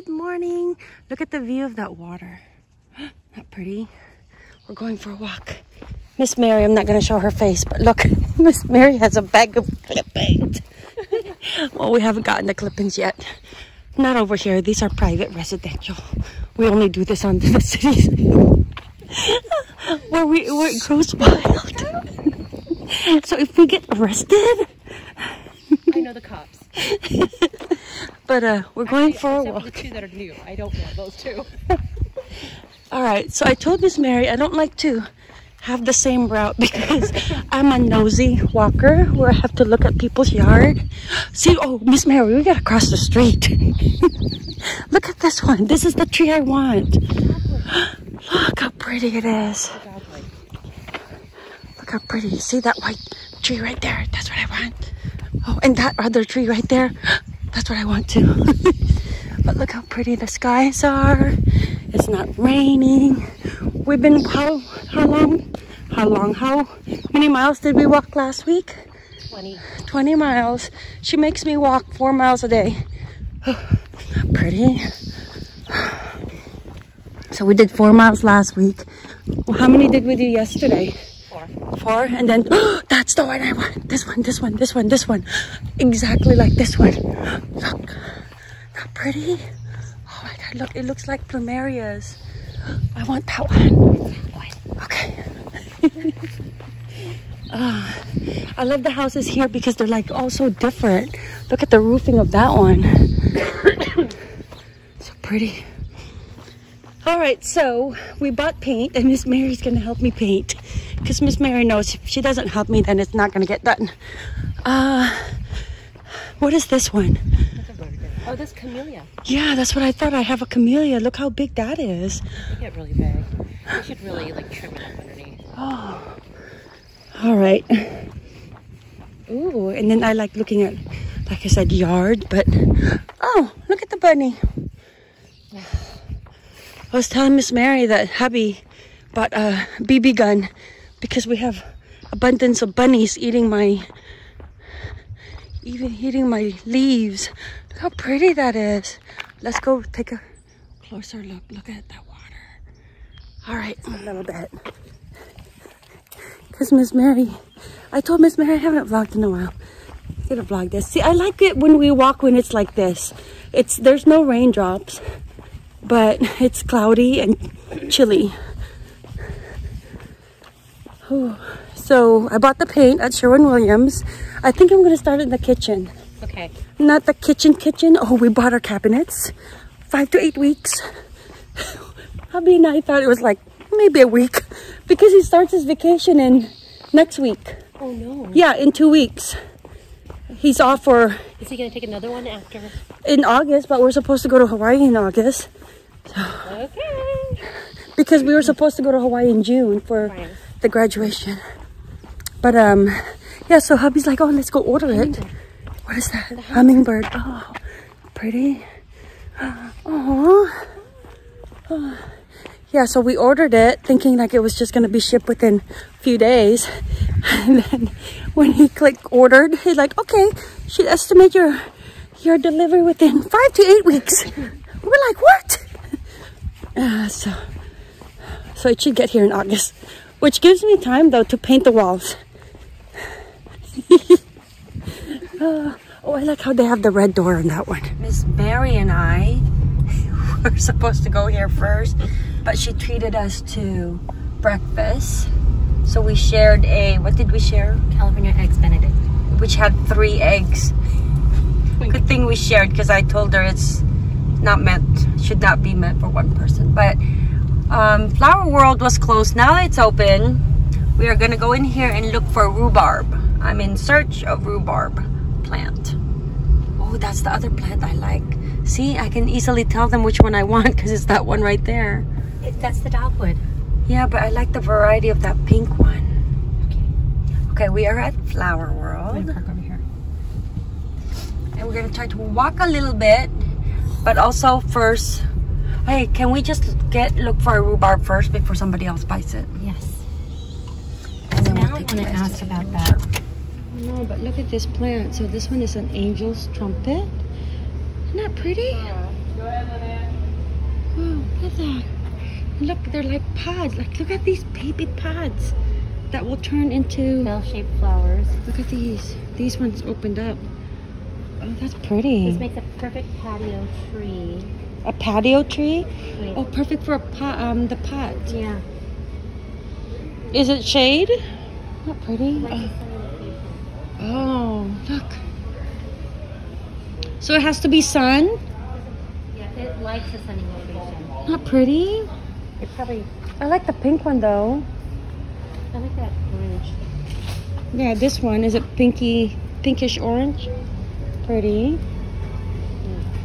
Good morning. Look at the view of that water. Not pretty. We're going for a walk. Miss Mary, I'm not going to show her face, but look, Miss Mary has a bag of clippings. well, we haven't gotten the clippings yet. Not over here. These are private residential. We only do this on the cities where we where it grows wild. so if we get arrested, I know the cops. but uh, we're going Actually, for a walk. the two that are new. I don't know those two. All right, so I told Miss Mary I don't like to have the same route because I'm a nosy walker where I have to look at people's yard. See, oh, Miss Mary, we gotta cross the street. look at this one. This is the tree I want. Look how pretty it is. Look how pretty. See that white tree right there? That's what I want. Oh, and that other tree right there. That's what I want too. but look how pretty the skies are. It's not raining. We've been how how long? How long? How many miles did we walk last week? 20. 20 miles. She makes me walk four miles a day. Pretty. So we did four miles last week. Well, how many did we do yesterday? Four. Four, and then that's the one I want. This one, this one, this one, this one. Exactly like this one. Look, not pretty. Oh my god, look, it looks like plumerias. I want that one. Okay. Ah, I love the houses here because they're like all so different. Look at the roofing of that one. so pretty. All right, so we bought paint and Miss Mary's gonna help me paint because Miss Mary knows if she doesn't help me, then it's not gonna get done. Uh, what is this one? Oh, this camellia. Yeah, that's what I thought. I have a camellia. Look how big that is. They get really big. We should really like trim it up underneath. Oh. All right. Ooh, and then I like looking at, like I said, yard, but oh, look at the bunny. I was telling Miss Mary that hubby bought a BB gun because we have abundance of bunnies eating my, even eating my leaves. Look how pretty that is. Let's go take a closer look. Look at that water. All right, a little bit. Because Miss Mary, I told Miss Mary I haven't vlogged in a while. I'm gonna vlog this. See, I like it when we walk when it's like this. It's there's no raindrops, but it's cloudy and chilly. Oh, so I bought the paint at Sherwin-Williams. I think I'm gonna start in the kitchen. Okay. Not the kitchen kitchen. Oh, we bought our cabinets. Five to eight weeks. Hubby and I thought it was like maybe a week because he starts his vacation in next week. Oh no. Yeah, in two weeks. He's off for Is he gonna take another one after? in August, but we're supposed to go to Hawaii in August Okay. because we were supposed to go to Hawaii in June for Fine. the graduation. But um, yeah. So hubby's like, oh, let's go order it. What is that? Hummingbird. Oh, pretty. Oh. Yeah, so we ordered it thinking like it was just gonna be shipped within a few days. And then when he clicked ordered, he's like, okay, should estimate your your delivery within five to eight weeks. We're like, what? Uh, so so it should get here in August. Which gives me time though to paint the walls. Uh, oh, I like how they have the red door on that one. Miss Mary and I were supposed to go here first, but she treated us to breakfast. So we shared a, what did we share? California eggs Benedict. Which had three eggs. Good thing we shared because I told her it's not meant, should not be meant for one person. But um, Flower World was closed. Now it's open. We are going to go in here and look for rhubarb. I'm in search of rhubarb plant. Oh, that's the other plant I like. See, I can easily tell them which one I want because it's that one right there. It, that's the dogwood. Yeah, but I like the variety of that pink one. Okay, we are at Flower World. gonna park over here. And we're gonna try to walk a little bit, but also first, hey, can we just get look for a rhubarb first before somebody else buys it? Yes. And then Now we'll I take want to ask about that. No, but look at this plant. So this one is an angel's trumpet. Isn't that pretty? Whoa! Look at that. Look, they're like pods. Like, look at these baby pods that will turn into. Bell-shaped flowers. Look at these. These ones opened up. Oh, that's pretty. This makes a perfect patio tree. A patio tree? Wait. Oh, perfect for a pot. Um, the pot. Yeah. Is it shade? Not pretty. Like Oh. a sunny location. Oh, look. So it has to be sun? Yeah, it likes a sunny location. Not pretty. It probably. I like the pink one though. I like that orange. Yeah, this one is it pinky, pinkish orange? Pretty.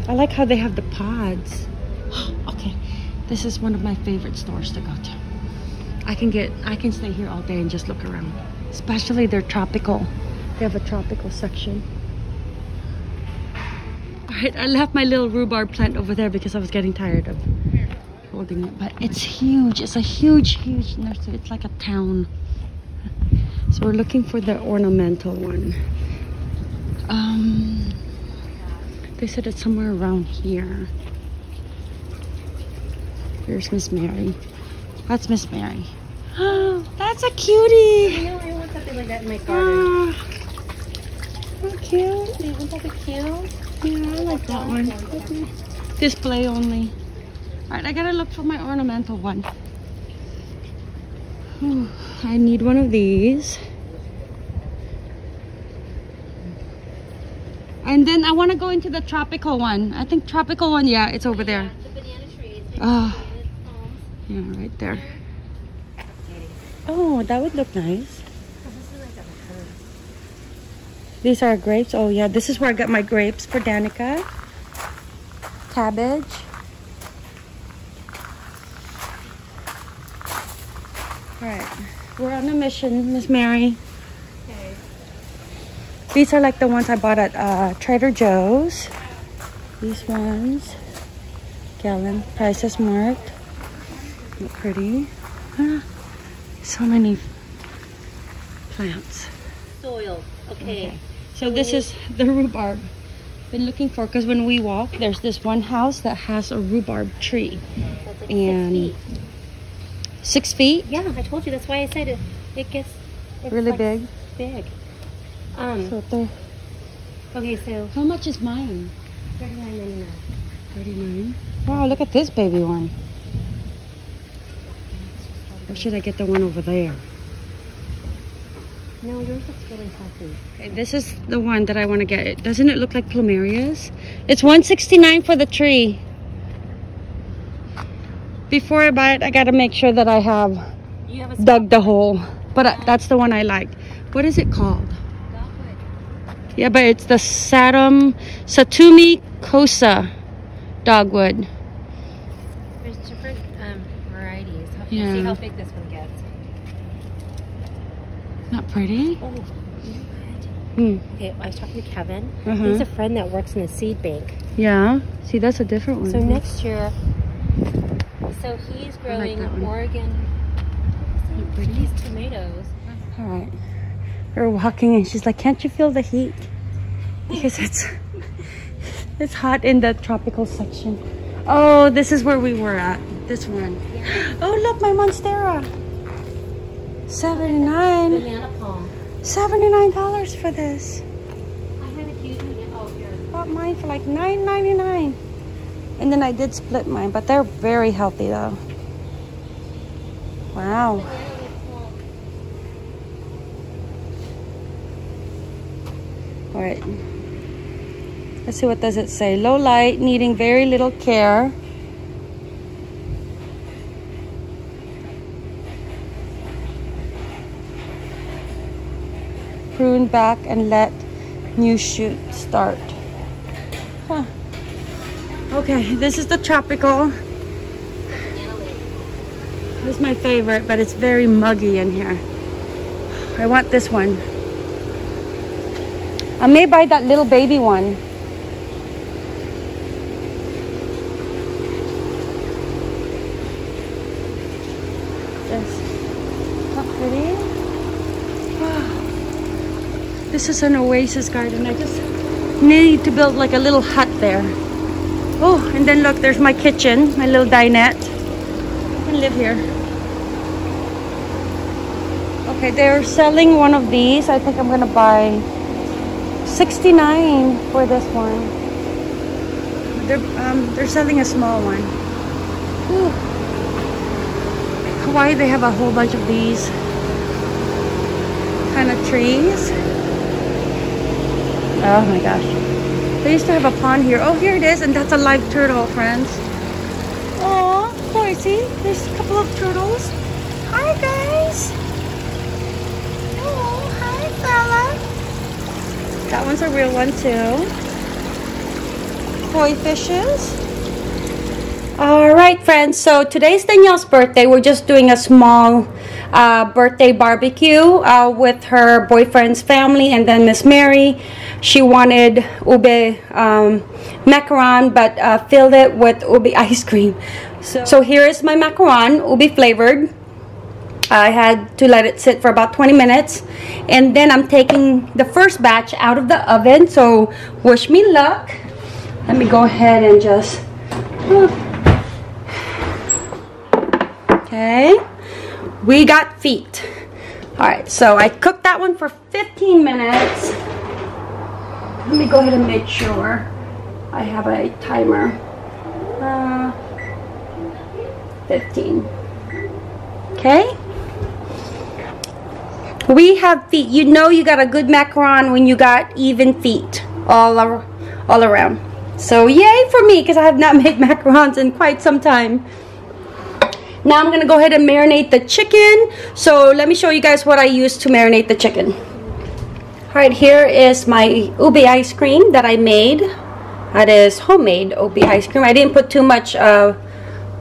I like how they have the pods. okay, this is one of my favorite stores to go to. I can get, I can stay here all day and just look around. Especially their tropical. They have a tropical section. All right, I left my little rhubarb plant over there because I was getting tired of holding it. But it's huge. It's a huge, huge nursery. It's like a town. So we're looking for the ornamental one. Um, they said it's somewhere around here. Here's Miss Mary. That's Miss Mary. Oh, that's a cutie. You know, I want something like that in my garden. Ah, so cute. Do you want that cute? Yeah, I like that one. Display only. All right, I gotta look for my ornamental one. Whew, I need one of these. And then I want to go into the tropical one. I think tropical one, yeah, it's over there. Banana trees. Oh, ah. yeah, right there. Oh, that would look nice. Oh, this is like a herb. These are grapes. Oh, yeah, this is where I got my grapes for Danica. Cabbage. All right, we're on a mission, Miss Mary. Okay. These are like the ones I bought at uh, Trader Joe's. These ones. Gallon. Prices marked. Look pretty. Ah, so many plants. Soil. Okay. So this is the rhubarb. Been looking for because when we walk, there's this one house that has a rhubarb tree. That's like And- six feet. Six feet? Yeah, I told you. That's why I said it. It gets Really like big. Big. Um. So Okay, so how much is mine? thirty-nine ninety-nine. 39. Wow, look at this baby one. Or should I get the one over there? No, yours looks really healthy. Okay, this is the one that I want to get. Doesn't it look like plumerias? It's 169 for the tree. Before I buy it, I got to make sure that I have have dug the hole. But uh, that's the one I like. What is it called? Yeah, but it's the Satum Satomi Kousa dogwood. There's different um, varieties. How, Yeah. See how big this one gets. Not pretty. Oh. Hmm. Okay, I was talking to Kevin. Uh-huh. He's a friend that works in the seed bank. Yeah. See, that's a different one. So next year, so he's like growing one. Oregon. These tomatoes. All right. We're walking and she's like, can't you feel the heat? Because it's, it's hot in the tropical section. Oh, this is where we were at. This one. Oh, look, my Monstera. 79 Banana palm. $79 for this. I had a huge banana. Oh, here. Bought mine for like $9.99. And then I did split mine, but they're very healthy though. Wow. All right. Let's see what does it say. Low light, needing very little care. Prune back and let new shoot start. Huh. Okay, this is the tropical. This is my favorite, but it's very muggy in here. I want this one. I may buy that little baby one. This. Not pretty. Wow. This is an oasis garden. I just need to build like a little hut there. Oh, and then look, there's my kitchen, my little dinette. I can live here. Okay, they're selling one of these. I think I'm gonna buy 69 for this one. They're um they're selling a small one. Ooh. Hawaii, they have a whole bunch of these kind of trees. Oh my gosh. They used to have a pond here. Oh, here it is, and that's a live turtle, friends. Oh, boy, see, there's a couple of turtles. Hi, guys. Oh, hi, fella. That one's a real one, too. Koi fishes. Alright friends, so today's Danielle's birthday. We're just doing a small uh, birthday barbecue uh, with her boyfriend's family and then Miss Mary. She wanted ube um, macaron but uh, filled it with ube ice cream. So, so here is my macaron, ube flavored. I had to let it sit for about 20 minutes and then I'm taking the first batch out of the oven so wish me luck let me go ahead and just Okay. We got feet. All right, so I cooked that one for 15 minutes. Let me go ahead and make sure I have a timer. Uh, 15. Okay. We have feet. You know you got a good macaron when you got even feet all, all around. So yay for me because I have not made macarons in quite some time. Now I'm gonna go ahead and marinate the chicken. So let me show you guys what I use to marinate the chicken. All right, here is my ube ice cream that I made. That is homemade ube ice cream. I didn't put too much uh,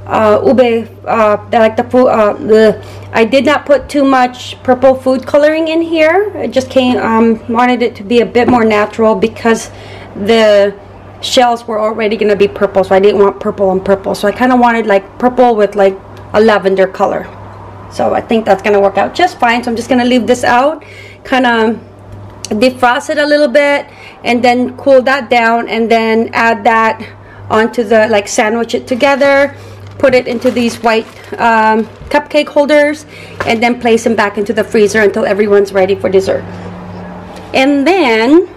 uh, ube, uh, like the uh, the, I did not put too much purple food coloring in here. I just came, um, wanted it to be a bit more natural because the shells were already going to be purple, so I didn't want purple on purple. So I kind of wanted like purple with like a lavender color. So I think that's going to work out just fine. So I'm just going to leave this out, kind of defrost it a little bit, and then cool that down, and then add that onto the, like sandwich it together, put it into these white um, cupcake holders, and then place them back into the freezer until everyone's ready for dessert. And then,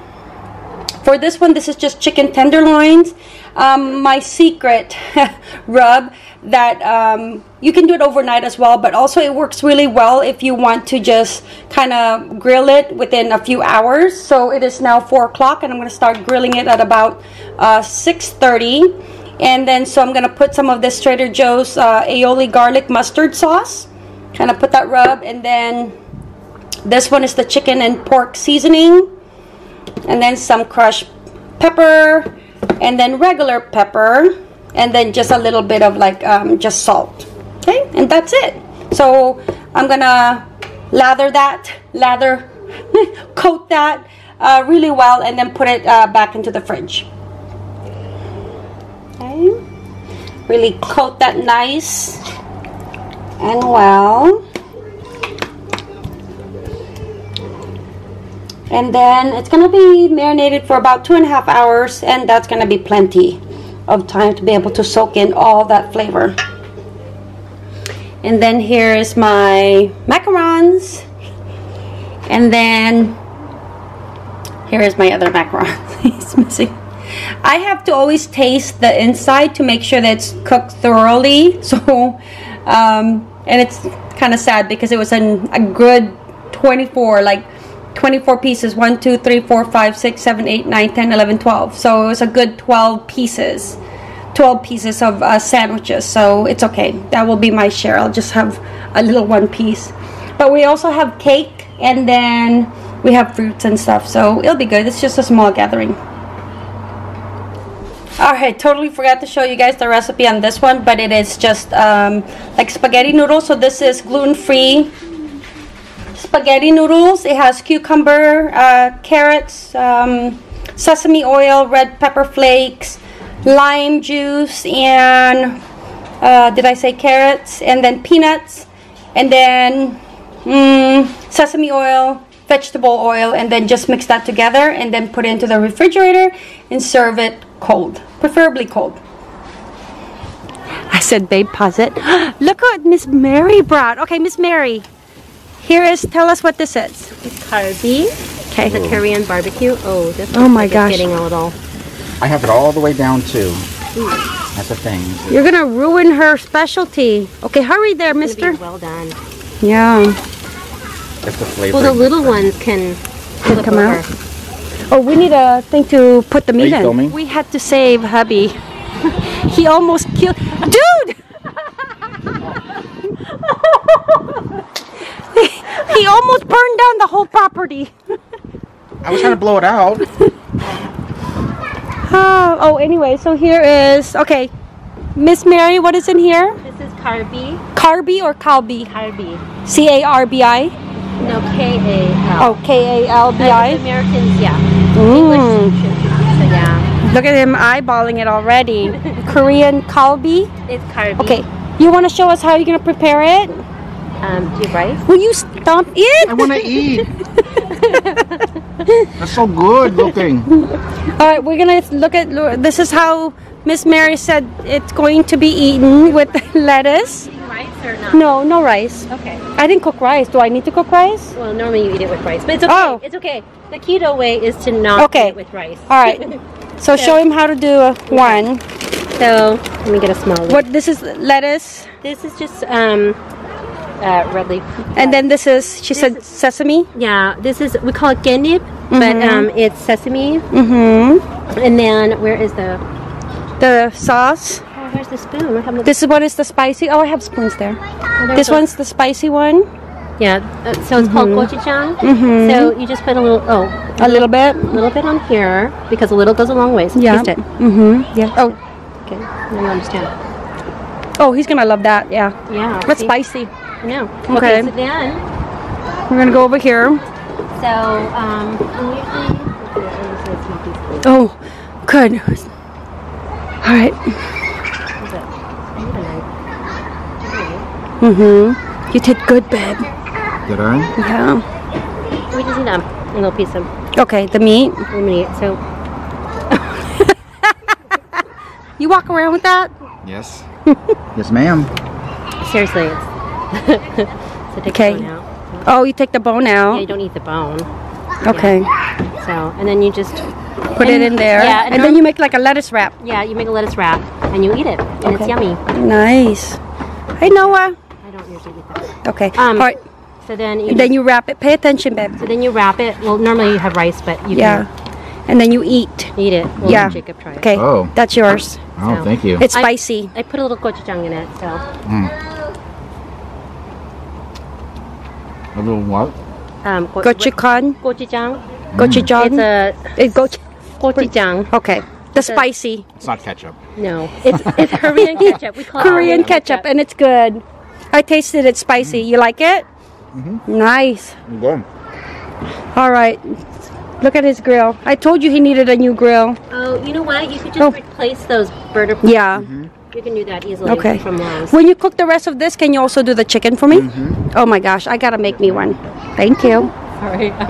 for this one, this is just chicken tenderloins. Um, my secret rub that um, you can do it overnight as well but also it works really well if you want to just kind of grill it within a few hours so it is now four o'clock and I'm going to start grilling it at about uh, 6:30 and then so I'm going to put some of this Trader Joe's uh, aioli garlic mustard sauce. Kind of put that rub and then this one is the chicken and pork seasoning. And then some crushed pepper and then regular pepper and then just a little bit of like um, just salt. Okay? And that's it. So I'm gonna lather that lather coat that uh, really well and then put it uh, back into the fridge okay really coat that nice and well and then it's gonna be marinated for about two and a half hours and that's gonna be plenty of time to be able to soak in all that flavor. And then here is my macarons. And then here is my other macarons. He's missing. I have to always taste the inside to make sure that it's cooked thoroughly. So, um, and it's kind of sad because it was an, a good 24, like 24 pieces. 1 2 3 4 5 6 7 8 9 10 11 12 so it was a good 12 pieces 12 pieces of uh, sandwiches. So it's okay. That will be my share. I'll just have a little one piece. But we also have cake and then we have fruits and stuff. So it'll be good. It's just a small gathering Alright, totally forgot to show you guys the recipe on this one, but it is just um, like spaghetti noodles. So this is gluten-free spaghetti noodles. It has cucumber, uh, carrots, um, sesame oil, red pepper flakes, lime juice, and uh, did I say carrots? And then peanuts, and then mm, sesame oil, vegetable oil, and then just mix that together and then put it into the refrigerator and serve it cold, preferably cold. I said, babe, pause it. Look what Miss Mary brought. Okay, Miss Mary. Here is, tell us what this is. It's Karbi. Okay. It's a Korean barbecue. Oh, this Oh my like gosh. It's getting a little. I have it all the way down too. That's hmm. a thing. You're gonna ruin her specialty. Okay, hurry there, It's mister. be well done. Yeah. It's the flavor. Well, the little ones can flip come out. Over. Oh, we need a thing to put the meat you in. filming? We had to save hubby. he almost killed. Dude! he almost burned down the whole property. I was trying to blow it out. Oh, oh, anyway, so here is okay. Miss Mary, what is in here? This is Karbi. Carby or Calbi? Karbi. C A R B I. No, K A L. Oh, K A L B Uh, Americans, yeah. Mm. English. So yeah, Look at him eyeballing it already. Korean Kalbi. it's Karbi. Okay, you want to show us how you're gonna prepare it? Um, do you rice? Will you stomp it? I want to eat. That's so good looking. All right, we're gonna look at. This is how Miss Mary said it's going to be eaten with lettuce. Rice or not? No, no rice. Okay. I didn't cook rice. Do I need to cook rice? Well, normally you eat it with rice, but it's okay. Oh. It's okay. The keto way is to not Okay. eat it with rice. All right. So show him how to do one. So let me get a small. one. What this is lettuce, This is just um, uh, red leaf. and then this is she said is- sesame. Yeah, this is we call it genip, but um, it's sesame. Mm-hmm. And then where is the? The sauce. Where's the spoon? Where have the- This one is the spicy. Oh, I have spoons there. oh, This one's the spicy one. Yeah. Uh, so it's called gochujang. Mhm. So you just put a little. Oh, A little bit. a little bit on here because a little goes a long ways. Yeah. Taste it. Mm-hmm. Yeah. Oh, Okay. Now you understand. oh, he's gonna love that. Yeah. Yeah. But see? spicy. Know. Okay. Okay. So then, We're gonna go over here. so um, usually. Okay, I'm just gonna smell these. Oh, good. All right. What's it? I need a knife. Okay. Mm-hmm. You did good, babe. Did I? Yeah. We just need um, a little piece of Okay, the meat. lemonade. So You walk around with that? Yes. yes, ma'am. seriously, it's so take Okay. the bone out. Oh, you take the bone Yeah, you don't eat the bone. Okay. So and then you just Put it in there. Yeah, And and then you make like a lettuce wrap. yeah you make a lettuce wrap and you eat it and it's yummy. Nice. Hey, Noah. I don't usually eat that. Okay. Um, All right. So then you then you wrap it. Pay attention, babe. so then you wrap it. Well, normally you have rice, but you Yeah. And then you eat. eat it. We'll Yeah. Jacob try it. Okay. Oh. That's yours. Oh, So- thank you. It's I- spicy. I put a little gochujang in it, so A little what? um, go- Gochujang. gochujang. Gochujang. It's a It go. gochujang. Okay. The a- spicy It's not ketchup. No, it's it's Korean ketchup. We call it Korean ketchup, and it's good. I tasted it spicy. You like it? Mm-hmm. Nice. Good. All right. Look at his grill. I told you he needed a new grill. Oh, you know what? You could just Oh. replace those burger. Yeah. Mm-hmm. You can do that easily Okay. from Lowe's. When you cook the rest of this, can you also do the chicken for me? Mm-hmm. Oh my gosh, I gotta make me one. Thank you. Sorry, I